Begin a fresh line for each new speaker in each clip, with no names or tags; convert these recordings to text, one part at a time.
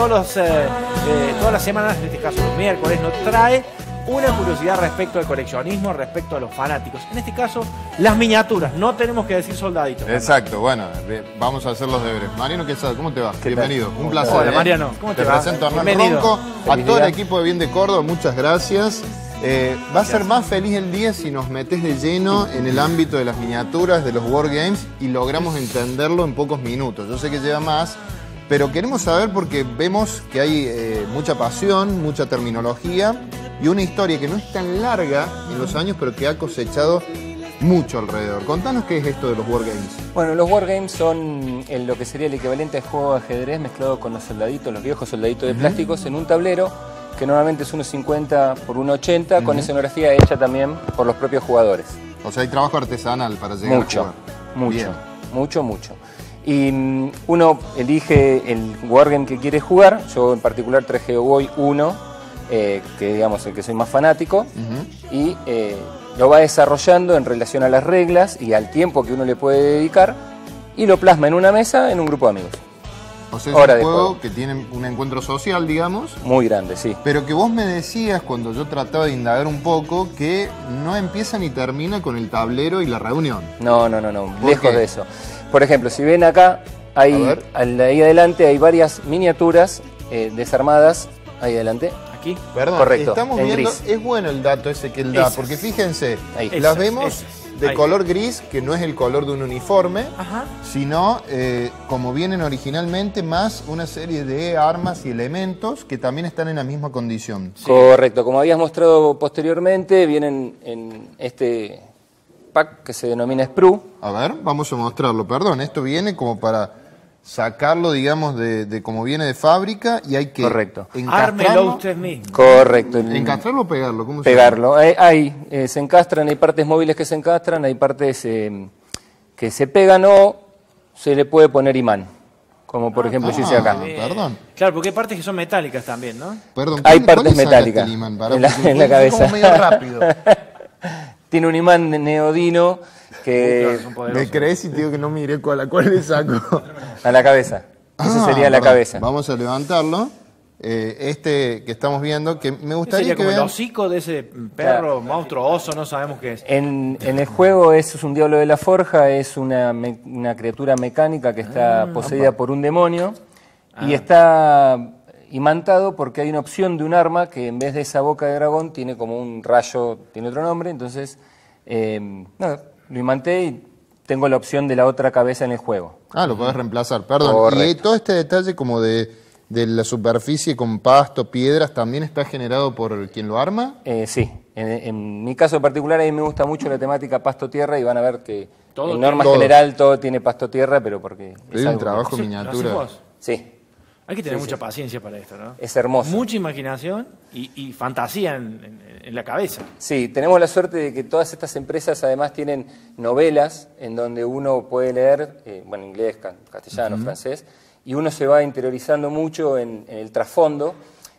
todos los, eh, eh, todas las semanas, en este caso los miércoles, nos trae una curiosidad respecto al coleccionismo, respecto a los fanáticos. En este caso, las miniaturas. No tenemos que decir soldaditos.
Exacto, bueno, vamos a hacer los deberes. Mariano Quesada, ¿cómo te va? Bienvenido, un placer.
Hola,
¿eh?
Mariano, ¿cómo te va?
presento a Hernán
Bienvenido.
Ronco, a todo el equipo de Bien de Córdoba, muchas gracias. Eh, va a ser más feliz el día si nos metes de lleno en el ámbito de las miniaturas, de los Wargames y logramos entenderlo en pocos minutos. Yo sé que lleva más, pero queremos saber porque vemos que hay eh, mucha pasión, mucha terminología y una historia que no es tan larga en los años, pero que ha cosechado mucho alrededor. Contanos qué es esto de los Wargames.
Bueno, los wargames son el- lo que sería el equivalente al juego de ajedrez mezclado con los soldaditos, los viejos soldaditos de plásticos en un tablero que normalmente es 1,50 por 1,80 con escenografía hecha también por los propios jugadores.
O sea, hay trabajo artesanal para llegar
Mucho,
a jugar.
mucho,
Bien.
mucho, mucho. Y mm, uno elige el wargame que quiere jugar. Yo en particular traje hoy uno, eh, que digamos el que soy más fanático, y eh, lo va desarrollando en relación a las reglas y al tiempo que uno le puede dedicar, y lo plasma en una mesa en un grupo de amigos.
O sea, es
Hora
un juego,
juego.
que tiene un encuentro social, digamos,
Muy grande, sí.
pero que vos me decías cuando yo trataba de indagar un poco que no empieza ni termina con el tablero y la reunión.
No, no, no, no,
¿Por
lejos
qué?
de eso. Por ejemplo, si ven acá, hay, ahí adelante hay varias miniaturas eh, desarmadas, ahí adelante.
Aquí.
Perdón,
Correcto,
estamos
en
viendo,
gris.
es bueno el dato ese que él da,
Esas.
porque fíjense,
Ahí.
las
Esas,
vemos
esas.
de
Ahí.
color gris, que no es el color de un uniforme,
Ajá.
sino eh, como vienen originalmente, más una serie de armas y elementos que también están en la misma condición.
Correcto, como habías mostrado posteriormente, vienen en este pack que se denomina Sprue.
A ver, vamos a mostrarlo. Perdón, esto viene como para sacarlo, digamos, de, de como viene de fábrica y hay que
Correcto.
Ármelo
encastrarlo.
usted mismo.
Correcto. el-
¿Encastrarlo o pegarlo? ¿Cómo se
pegarlo. Hay, hay, eh, se encastran, hay partes móviles que se encastran, hay partes eh, que se pegan o se le puede poner imán, como por ejemplo yo hice acá.
Ah, perdón.
Claro, porque hay partes que son metálicas también, ¿no?
Perdón.
Hay
¿cuál-
partes metálicas
el imán?
En la- en la cabeza.
como medio rápido.
Tiene un imán neodino que
Claro.
¿Me crees y te digo que no miré cuál, a cuál le saco?
a la cabeza. Esa
Ah,
sería la cabeza.
Vamos a levantarlo. Eh, este que estamos viendo, que me gustaría
sería
que
como el
vean...
hocico de ese perro, monstruo, oso, no sabemos qué es.
En, en el juego es, es un diablo de la forja, es una, me- una criatura mecánica que está
Ah,
poseída por un demonio y está imantado porque hay una opción de un arma que en vez de esa boca de dragón tiene como un rayo, tiene otro nombre, entonces eh, nada, lo imanté y tengo la opción de la otra cabeza en el juego.
Ah, lo podés reemplazar, perdón.
Correcto.
Y todo este detalle como de, de la superficie con pasto, piedras, ¿también está generado por quien lo arma?
Eh, sí, en, en mi caso particular a mí me gusta mucho la temática pasto-tierra y van a ver que
Todo
en norma general todo tiene pasto-tierra, pero porque... Es
un
que-
trabajo
¿Lo
miniatura.
Sí,
Hay que tener
Sí,
mucha
sí.
paciencia para esto, ¿no?
es hermoso.
Mucha imaginación y, y fantasía en, en- en la cabeza.
Sí, tenemos la suerte de que todas estas empresas además tienen novelas en donde uno puede leer, eh, bueno, inglés, ca- castellano, francés, y uno se va interiorizando mucho en, en el trasfondo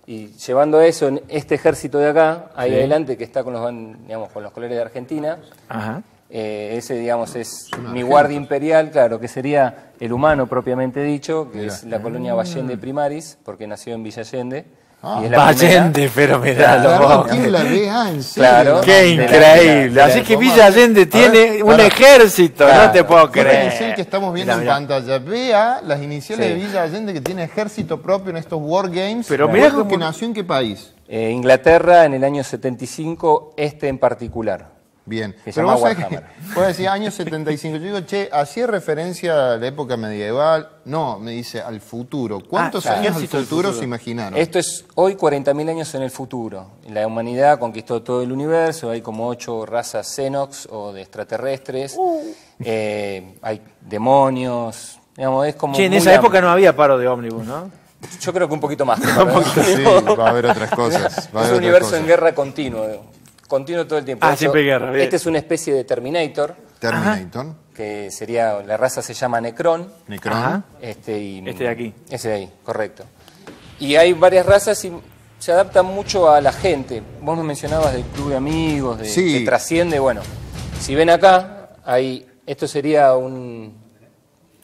y llevando eso en este ejército de acá, ahí
Sí.
adelante, que está con los, digamos, con los colores de Argentina,
Ajá.
Eh, ese, digamos, es mi guardia imperial, claro, que sería el humano propiamente dicho, que
Mira.
es la colonia Vallende Primaris, porque nació en Villa Allende.
Ah.
y es la primera-
Vallende, pero mirá,
Claro.
Qué increíble. Así que
¿cómo?
Villa Allende tiene
ver,
un ejército, no te puedo
¿Cuál
creer.
es el que estamos viendo
Mirá,
en
mirá.
pantalla? Vea las iniciales
Sí.
de Villa Allende que tiene ejército propio en estos Wargames.
Pero
¿Vos
mirá
que
cómo-
nació en qué país?
Eh, Inglaterra en el año 75, este en particular.
Bien.
Que se
Pero
llama
vos sabés que, vos decís año 75. Yo digo, che, hacía referencia a la época medieval. No, me dice al futuro. ¿Cuántos
Ah,
años al futuro,
futuro.
se imaginaron?
Esto es hoy 40.000 años en el futuro. La humanidad conquistó todo el universo, hay como ocho razas xenox o de extraterrestres, eh, hay demonios, digamos, es como...
Che, en esa
amplio.
época no había paro de ómnibus, ¿no?
Yo creo que un poquito más.
Sí, va a haber otras cosas. Va a
es un universo
cosas.
en guerra continua, continuo todo el tiempo.
Ah,
hecho,
siempre guerra, bien.
Este es una especie de Terminator,
Terminator,
que sería, la raza se llama Necron.
Necron.
Ajá.
Este, y-
Este de aquí.
Ese de ahí, correcto. Y hay varias razas y se adaptan mucho a la gente. Vos me mencionabas del club de amigos, de,
Sí.
que trasciende. Bueno, si ven acá, hay, esto sería un,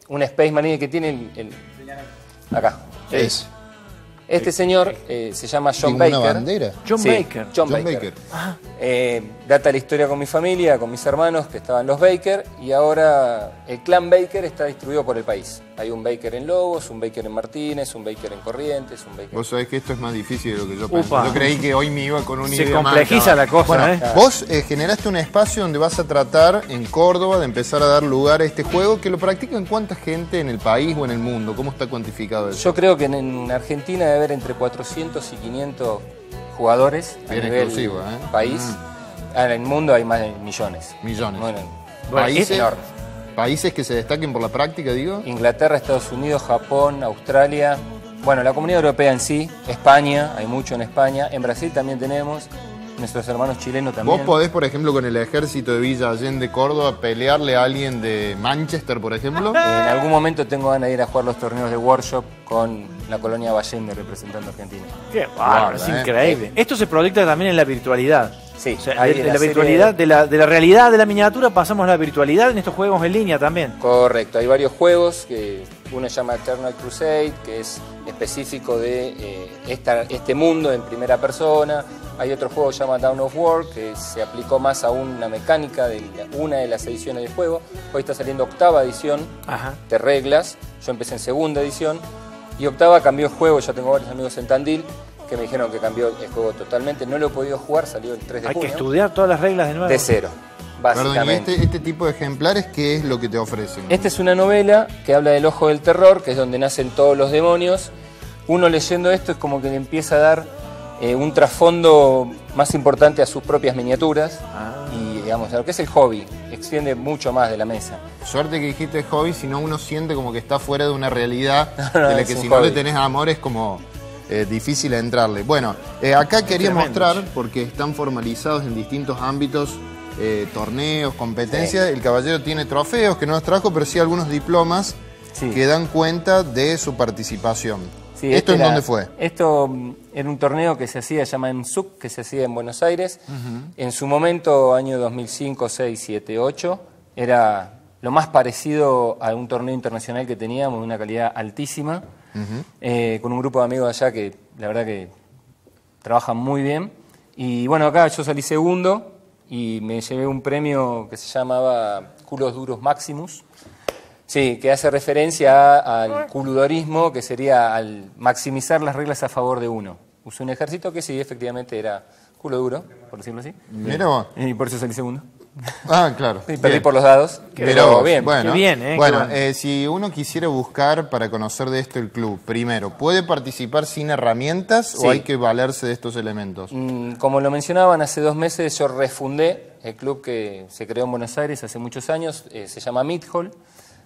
un Space Marine que tiene el, el- acá.
Es.
Este señor eh, se llama John
¿Tiene una
Baker.
bandera?
John
Sí,
Baker.
John,
John
Baker.
Baker.
Eh, data la historia con mi familia, con mis hermanos que estaban los Baker y ahora el clan Baker está distribuido por el país. Hay un Baker en Lobos, un Baker en Martínez, un Baker en Corrientes, un Baker...
Vos sabés que esto es más difícil de lo que yo pensé.
Upa.
Yo creí que hoy me iba con un
Se
idioma.
complejiza la cosa,
Bueno,
¿eh?
vos eh, generaste un espacio donde vas a tratar en Córdoba de empezar a dar lugar a este juego. ¿Que lo practican cuánta gente en el país o en el mundo? ¿Cómo está cuantificado eso?
Yo creo que en, en Argentina haber entre 400 y 500 jugadores a
Bien
nivel
exclusivo, ¿eh?
país. Ah, En el mundo hay más de millones.
Millones.
Bueno,
países,
es enorme.
países que se destaquen por la práctica, digo.
Inglaterra, Estados Unidos, Japón, Australia. Bueno, la comunidad europea en sí, España, hay mucho en España. En Brasil también tenemos, nuestros hermanos chilenos también.
Vos podés, por ejemplo, con el ejército de Villa Allende, Córdoba, pelearle a alguien de Manchester, por ejemplo.
En algún momento tengo ganas de ir a jugar los torneos de workshop con la colonia Ballende representando a Argentina.
Qué bárbaro, es
eh.
increíble. Esto se proyecta también en la virtualidad.
Sí,
O sea,
ahí
de,
la
virtualidad, de la, de la realidad de la miniatura pasamos a la virtualidad en estos juegos en línea también.
Correcto, hay varios juegos que uno se llama Eternal Crusade, que es específico de eh, esta- este mundo en primera persona. Hay otro juego que se llama Down of War, que se aplicó más a una mecánica de una de las ediciones del juego. Hoy está saliendo octava edición
Ajá.
de reglas. Yo empecé en segunda edición. Y octava cambió el juego, ya tengo varios amigos en Tandil que me dijeron que cambió el juego totalmente. No lo he podido jugar, salió el 3 de
Hay que
junio.
estudiar todas las reglas de nuevo.
De cero,
Perdón, ¿y
básicamente.
este, este tipo de ejemplares qué es lo que te ofrecen?
Esta es una novela que habla del ojo del terror, que es donde nacen todos los demonios. Uno leyendo esto es como que le empieza a dar eh, un trasfondo más importante a sus propias miniaturas.
Ah.
Y digamos, a lo que es el hobby, extiende mucho más de la mesa.
Suerte que dijiste hobby, si no uno siente como que está fuera de una realidad
No, no,
de la
es
que si no le tenés amor es como eh, difícil entrarle. Bueno, eh, acá quería mostrar, porque están formalizados en distintos ámbitos, eh, torneos, competencias, el caballero tiene trofeos que no nos trajo, pero sí algunos diplomas
Sí.
que dan cuenta de su participación.
Sí,
¿Esto
este
en
era-
dónde fue?
Esto mm, era un torneo que se hacía, se llama MSUC, que se hacía en Buenos Aires. En su momento, año 2005, 6, 7, 8, era lo más parecido a un torneo internacional que teníamos, de una calidad altísima, eh, con un grupo de amigos allá que la verdad que trabajan muy bien. Y bueno, acá yo salí segundo y me llevé un premio que se llamaba Culos Duros Maximus. Sí, que hace referencia a- al culudorismo, que sería al maximizar las reglas a favor de uno. Usé un ejército que sí, efectivamente era culo duro, por decirlo así.
Mira vos.
Y por eso salí segundo.
Ah, claro.
Y perdí
Bien.
por los dados, pero bien.
Bueno,
Qué bien, ¿eh? Qué
Bueno,
bueno.
eh, si uno quisiera buscar para conocer de esto el club, primero, ¿puede participar sin herramientas
Sí.
o hay que valerse de estos elementos?
Mm, Como lo mencionaban, hace dos meses yo refundé el club que se creó en Buenos Aires hace muchos años, eh, se llama Midhall.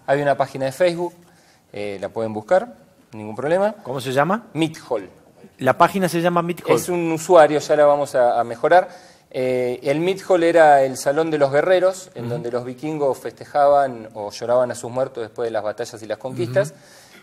Hay una página de Facebook, eh, la pueden buscar, ningún problema.
¿Cómo se llama?
Midhall.
La página se llama Meet Hall.
Es un usuario, ya la vamos a, a mejorar. Eh, el Midhall era el salón de los guerreros, en donde los vikingos festejaban o lloraban a sus muertos después de las batallas y las conquistas.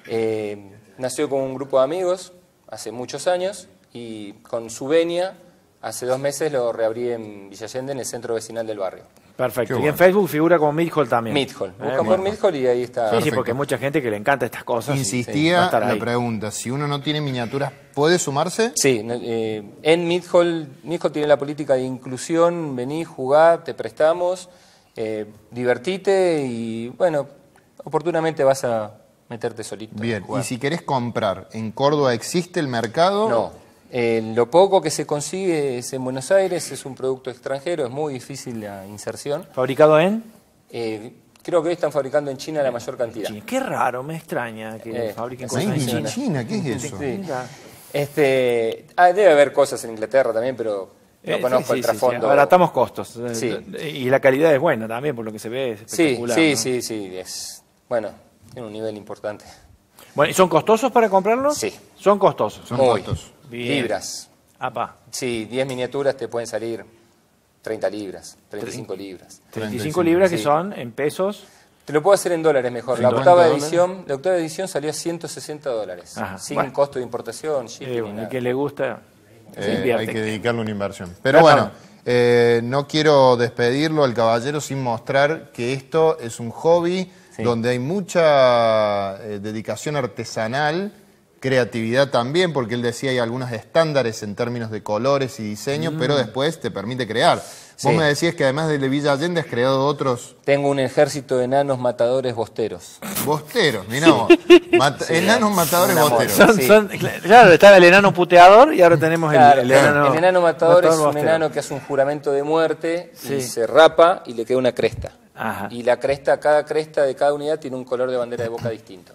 Eh, nació con un grupo de amigos hace muchos años y con su venia, hace dos meses lo reabrí en Villa Allende, en el centro vecinal del barrio.
Perfecto.
Qué
Y en. Facebook figura como Meet Hall también.
Midhall.
Eh,
Buscan por
bueno.
Midhall y ahí está.
Sí, sí, porque hay mucha gente que le encanta estas cosas.
Insistía
estar
la pregunta, si uno no tiene miniaturas, ¿puede sumarse?
Sí, eh, en Midhall, Midhall tiene la política de inclusión, vení, jugá, te prestamos, eh, divertite y bueno, oportunamente vas a meterte solito.
Bien, y si querés comprar, ¿en Córdoba existe el mercado?
No, eh, lo poco que se consigue es en Buenos Aires, es un producto extranjero, es muy difícil la inserción.
¿Fabricado en?
Eh, creo que hoy están fabricando en China la mayor cantidad.
China. Qué raro, me extraña que
Eh,
fabriquen
sí,
cosas en
in
China.
China, ¿qué es eso?
Sí. Este, ah, debe haber cosas en Inglaterra también, pero no
Eh,
conozco
sí,
el
sí, sí, sí.
trasfondo.
Abaratamos costos. Eh,
Sí.
Y la calidad es buena también, por lo que se ve. Es
Sí,
espectacular,
sí,
¿no?
sí, sí, es bueno, tiene un nivel importante.
Bueno, ¿y ¿son costosos para comprarlos?
Sí.
Son costosos.
Son
Muy.
costos.
Bien.
Libras.
Apa.
Sí, 10 miniaturas te pueden salir 30 libras, 35 libras.
35 libras que son en pesos.
Te lo puedo hacer en dólares mejor. La
50
octava
dólares.
edición, la octava edición salió a 160 dólares,
Ajá,
sin
bueno.
costo de importación, shipping
Eh, bueno, el que le gusta,
Eh, hay que dedicarle una inversión. Pero
Claro.
bueno, eh, no quiero despedirlo al caballero sin mostrar que esto es un hobby
Sí.
donde hay mucha eh, dedicación artesanal creatividad también, porque él decía hay algunos estándares en términos de colores y diseño, pero después te permite crear. Vos
Sí.
me decías que además de Villa Allende has creado otros
Tengo un ejército de enanos matadores bosteros.
bosteros, mirá vos. Mata- enanos matadores bosteros.
Son-
Sí.
son- claro, estaba el enano puteador y ahora tenemos el-
Claro,
el,
el,
enano.
enano matador es un
bostero.
enano que hace un juramento de muerte
Sí.
y se rapa y le queda una cresta.
Ajá.
Y la cresta, cada cresta de cada unidad tiene un color de bandera de boca distinto.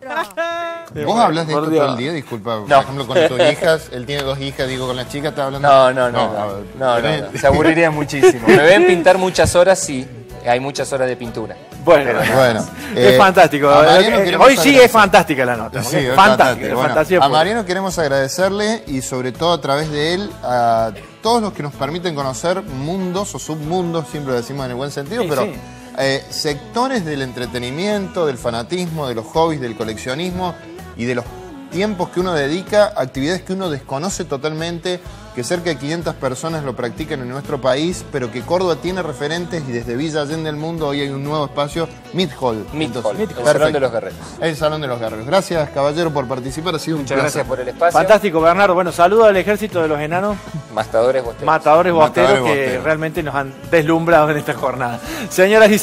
Vos hablas de
Por
esto
Dios.
todo el día, disculpa, por
No.
ejemplo, con tus hijas, él tiene dos hijas, digo, con las chicas está hablando.
No, no, no, no, no, no, se aburriría muchísimo. Me ven pintar muchas horas, sí, hay muchas horas de pintura.
Bueno,
Bueno,
es
eh,
fantástico.
a Mariano
Eh, Hoy sí es fantástica la nota.
Sí, es
fantástica.
fantástico. Bueno, a. Mariano queremos agradecerle y sobre todo a través de él a todos los que nos permiten conocer mundos o submundos, siempre lo decimos en el buen sentido,
Sí,
pero
sí.
Eh, sectores del entretenimiento, del fanatismo, de los hobbies, del coleccionismo y de los tiempos que uno dedica a actividades que uno desconoce totalmente, que cerca de 500 personas lo practican en nuestro país, pero que Córdoba tiene referentes y desde Villa Allende del Mundo hoy hay un nuevo espacio, Mid Hall.
Mid
Entonces,
Hall, el
perfecto.
Salón de los Guerreros.
El Salón de los Guerreros. Gracias, caballero, por participar. Ha sido un placer.
gracias por el espacio.
Fantástico, Bernardo. Bueno, saludo al ejército de los enanos
Matadores bosteros.
matadores bosteros
Matadores
que
bosteros.
realmente nos han deslumbrado en esta jornada. Señoras y